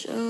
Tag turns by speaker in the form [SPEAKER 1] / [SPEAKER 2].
[SPEAKER 1] show.